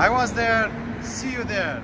I was there. See you there.